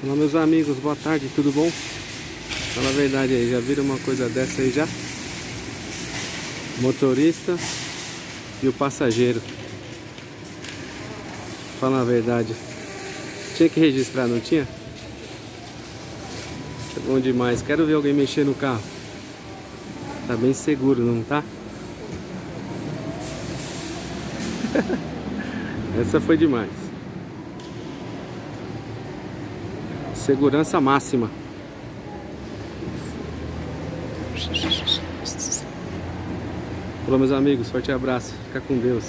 Olá meus amigos, boa tarde, tudo bom? Fala a verdade aí, já viram uma coisa dessa aí já? Motorista e o passageiro. Fala a verdade. Tinha que registrar, não tinha? É bom demais. Quero ver alguém mexer no carro. Tá bem seguro, não tá? Essa foi demais. Segurança máxima. Falou meus amigos, forte abraço. Fica com Deus.